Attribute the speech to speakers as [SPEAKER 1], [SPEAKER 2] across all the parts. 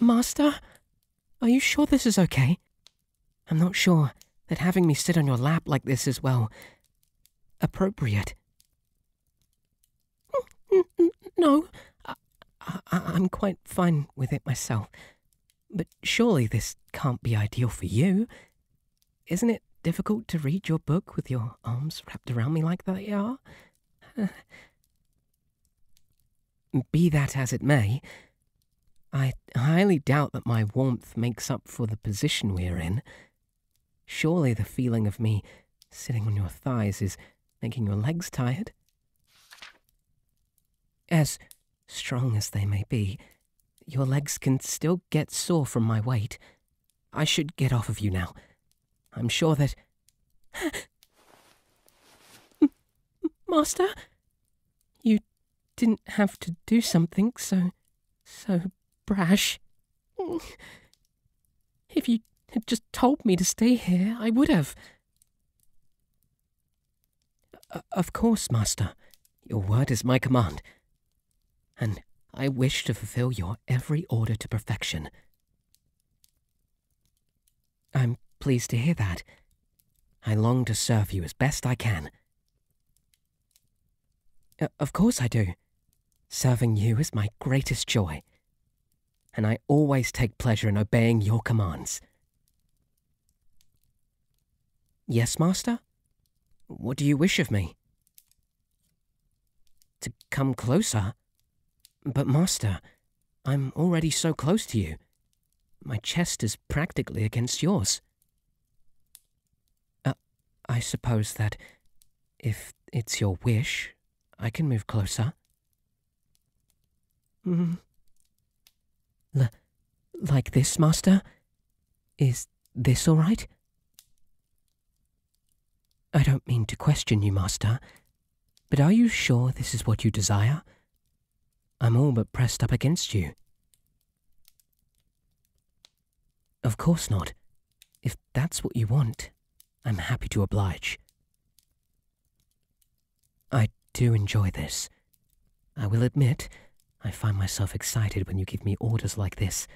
[SPEAKER 1] Master? Are you sure this is okay? I'm not sure that having me sit on your lap like this is, well, appropriate. No, I, I'm quite fine with it myself. But surely this can't be ideal for you. Isn't it difficult to read your book with your arms wrapped around me like they are? be that as it may, I highly doubt that my warmth makes up for the position we're in. Surely the feeling of me sitting on your thighs is making your legs tired? As strong as they may be, your legs can still get sore from my weight. I should get off of you now. I'm sure that. Master? You didn't have to do something so. so brash. If you had just told me to stay here, I would have. Of course, Master. Your word is my command. And I wish to fulfill your every order to perfection. I'm pleased to hear that. I long to serve you as best I can. Of course I do. Serving you is my greatest joy and I always take pleasure in obeying your commands. Yes, Master? What do you wish of me? To come closer? But, Master, I'm already so close to you. My chest is practically against yours. Uh, I suppose that if it's your wish, I can move closer. Hmm. L like this, Master? Is this all right? I don't mean to question you, Master, but are you sure this is what you desire? I'm all but pressed up against you. Of course not. If that's what you want, I'm happy to oblige. I do enjoy this. I will admit I find myself excited when you give me orders like this.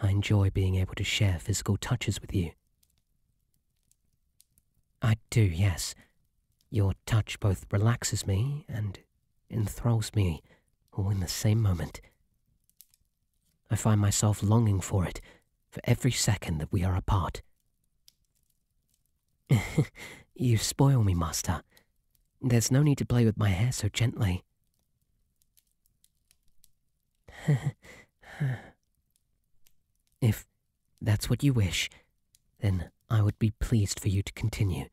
[SPEAKER 1] I enjoy being able to share physical touches with you. I do, yes. Your touch both relaxes me and enthralls me all in the same moment. I find myself longing for it for every second that we are apart. you spoil me, Master. There's no need to play with my hair so gently. if that's what you wish, then I would be pleased for you to continue.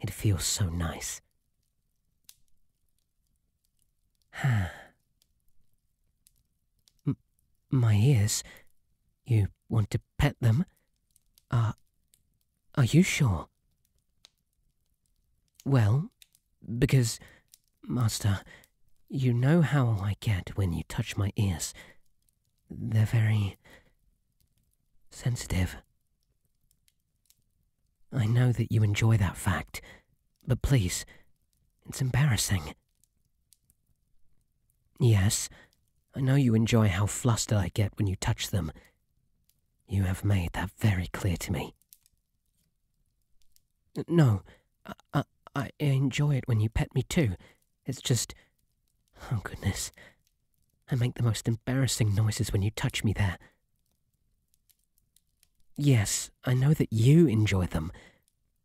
[SPEAKER 1] It feels so nice. M my ears? You want to pet them? Uh, are you sure? Well, because, Master, you know how I get when you touch my ears. They're very sensitive. I know that you enjoy that fact, but please, it's embarrassing. Yes, I know you enjoy how flustered I get when you touch them. You have made that very clear to me. No, I, I, I enjoy it when you pet me too. It's just Oh, goodness. I make the most embarrassing noises when you touch me there. Yes, I know that you enjoy them,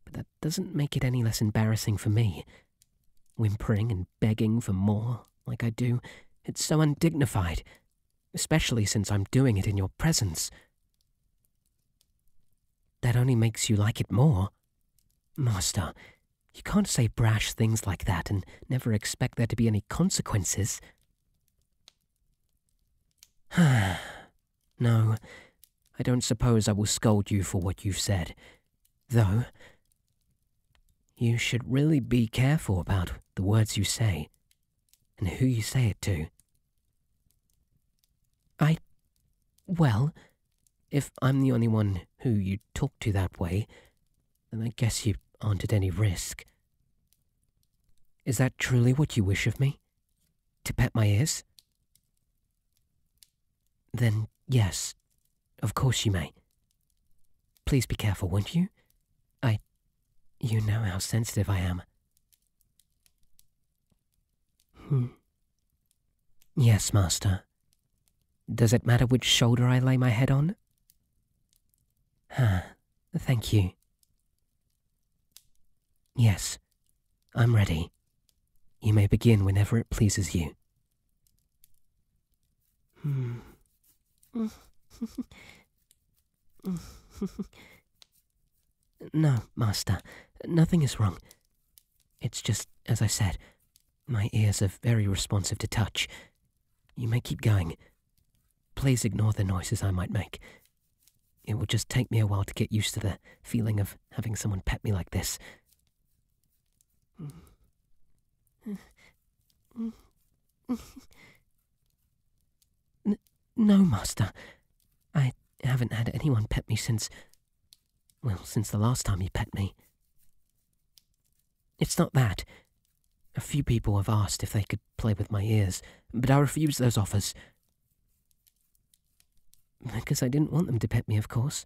[SPEAKER 1] but that doesn't make it any less embarrassing for me. Whimpering and begging for more, like I do, it's so undignified, especially since I'm doing it in your presence. That only makes you like it more. Master, you can't say brash things like that and never expect there to be any consequences. no, I don't suppose I will scold you for what you've said. Though, you should really be careful about the words you say and who you say it to. I. Well, if I'm the only one who you talk to that way, then I guess you aren't at any risk. Is that truly what you wish of me? To pet my ears? Then, yes, of course you may. Please be careful, won't you? I. You know how sensitive I am. Hmm. Yes, Master. Does it matter which shoulder I lay my head on? Ah, thank you. Yes, I'm ready. You may begin whenever it pleases you. Hmm. no, Master, nothing is wrong. It's just, as I said, my ears are very responsive to touch. You may keep going. Please ignore the noises I might make. It will just take me a while to get used to the feeling of having someone pet me like this. No, Master. I haven't had anyone pet me since. Well, since the last time you pet me. It's not that. A few people have asked if they could play with my ears, but I refused those offers. Because I didn't want them to pet me, of course.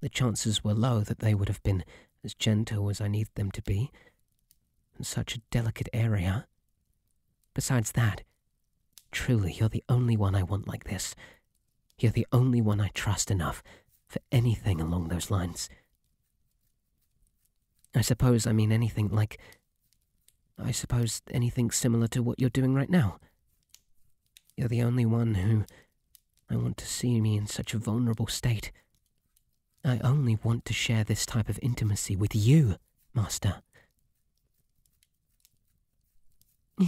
[SPEAKER 1] The chances were low that they would have been as gentle as I needed them to be, in such a delicate area. Besides that, truly, you're the only one I want like this. You're the only one I trust enough for anything along those lines. I suppose I mean anything like. I suppose anything similar to what you're doing right now. You're the only one who I want to see me in such a vulnerable state. I only want to share this type of intimacy with you, Master.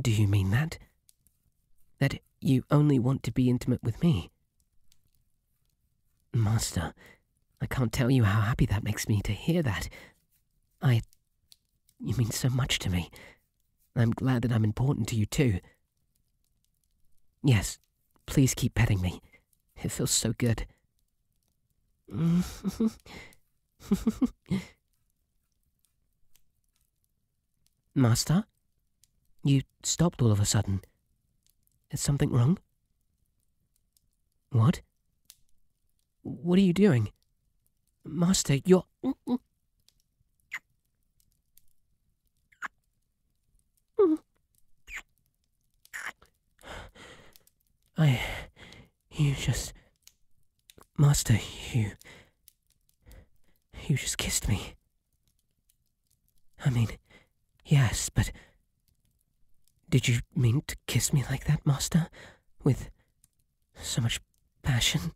[SPEAKER 1] Do you mean that? That you only want to be intimate with me? Master, I can't tell you how happy that makes me to hear that. I. You mean so much to me. I'm glad that I'm important to you, too. Yes, please keep petting me. It feels so good. Master? You stopped all of a sudden. Is something wrong? What? What are you doing? Master, you're. I. You just. Master, you. You just kissed me. I mean, yes, but. Did you mean to kiss me like that, Master? With so much passion?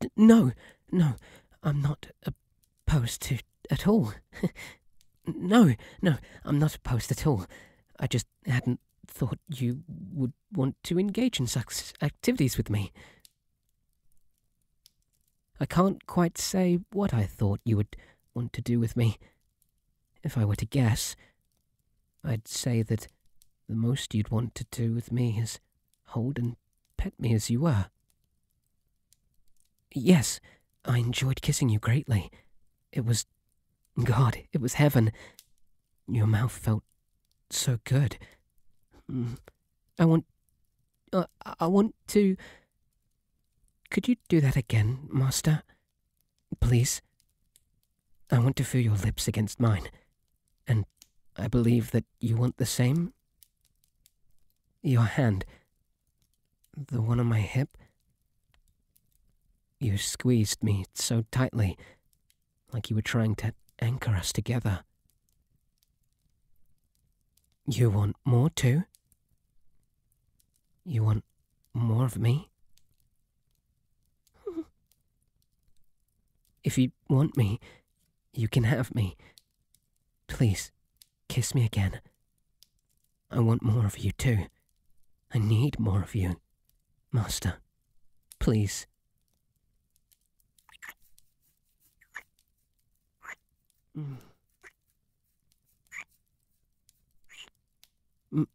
[SPEAKER 1] D- no, no, I'm not opposed to at all. no, no, I'm not opposed at all. I just hadn't thought you would want to engage in such activities with me. I can't quite say what I thought you would want to do with me. If I were to guess, I'd say that the most you'd want to do with me is hold and pet me as you were. Yes, I enjoyed kissing you greatly. It was. God, it was heaven. Your mouth felt so good. Mm, I want. Uh, I want to. Could you do that again, Master? Please? I want to feel your lips against mine, and I believe that you want the same. Your hand, the one on my hip, you squeezed me so tightly, like you were trying to anchor us together. You want more too? You want more of me? if you want me, you can have me. Please, kiss me again. I want more of you too. I need more of you, Master. Please. M-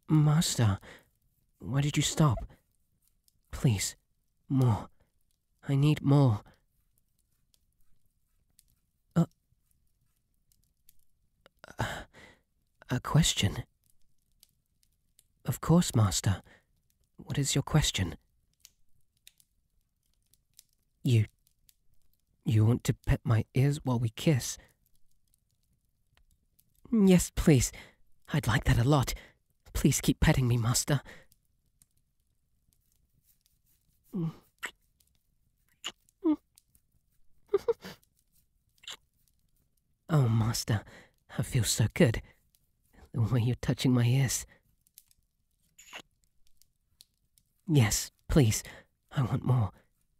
[SPEAKER 1] Master, why did you stop? Please, more. I need more. A question. Of course, Master. What is your question? You. You want to pet my ears while we kiss? Yes, please. I'd like that a lot. Please keep petting me, Master. oh, Master, I feel so good. The way you're touching my ears. Yes, please. I want more.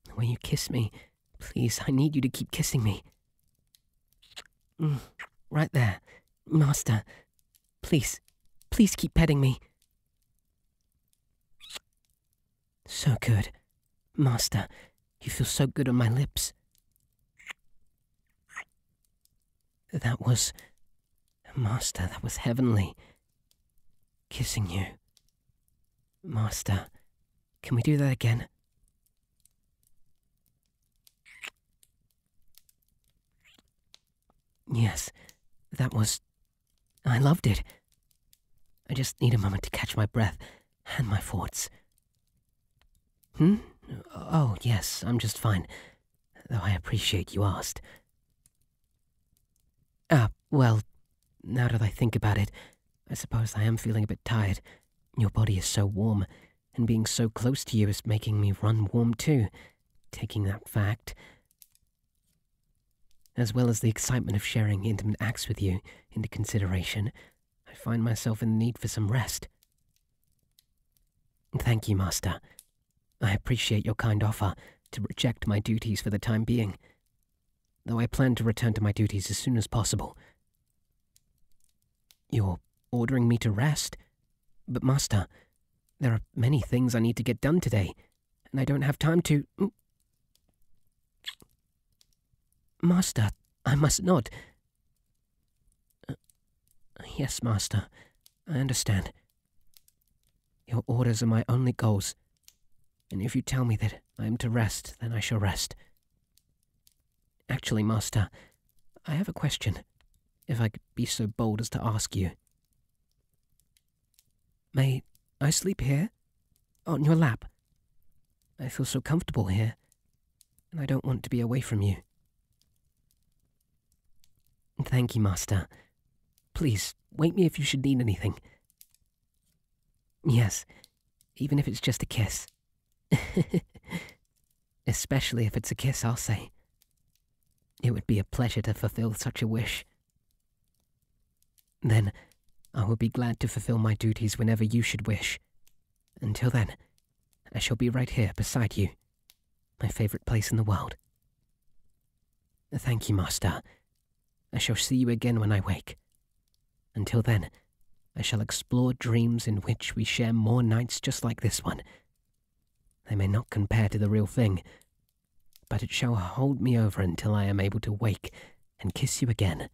[SPEAKER 1] The way you kiss me. Please, I need you to keep kissing me. Mm, right there. Master, please, please keep petting me. So good. Master, you feel so good on my lips. That was. Master, that was heavenly. Kissing you. Master, can we do that again? Yes, that was. I loved it. I just need a moment to catch my breath and my thoughts. Hmm? Oh, yes, I'm just fine. Though I appreciate you asked. Ah, well, now that I think about it, I suppose I am feeling a bit tired. Your body is so warm, and being so close to you is making me run warm too. Taking that fact, as well as the excitement of sharing intimate acts with you, into consideration, I find myself in the need for some rest. Thank you, Master. I appreciate your kind offer to reject my duties for the time being, though I plan to return to my duties as soon as possible. You're ordering me to rest? But, Master, there are many things I need to get done today, and I don't have time to. Mm. Master, I must not. Uh, yes, Master, I understand. Your orders are my only goals, and if you tell me that I am to rest, then I shall rest. Actually, Master, I have a question, if I could be so bold as to ask you. May I sleep here? On your lap? I feel so comfortable here, and I don't want to be away from you. Thank you, Master. Please, wake me if you should need anything. Yes, even if it's just a kiss. Especially if it's a kiss, I'll say. It would be a pleasure to fulfill such a wish. Then, I will be glad to fulfill my duties whenever you should wish. Until then, I shall be right here beside you, my favorite place in the world. Thank you, Master. I shall see you again when I wake. Until then, I shall explore dreams in which we share more nights just like this one. They may not compare to the real thing, but it shall hold me over until I am able to wake and kiss you again.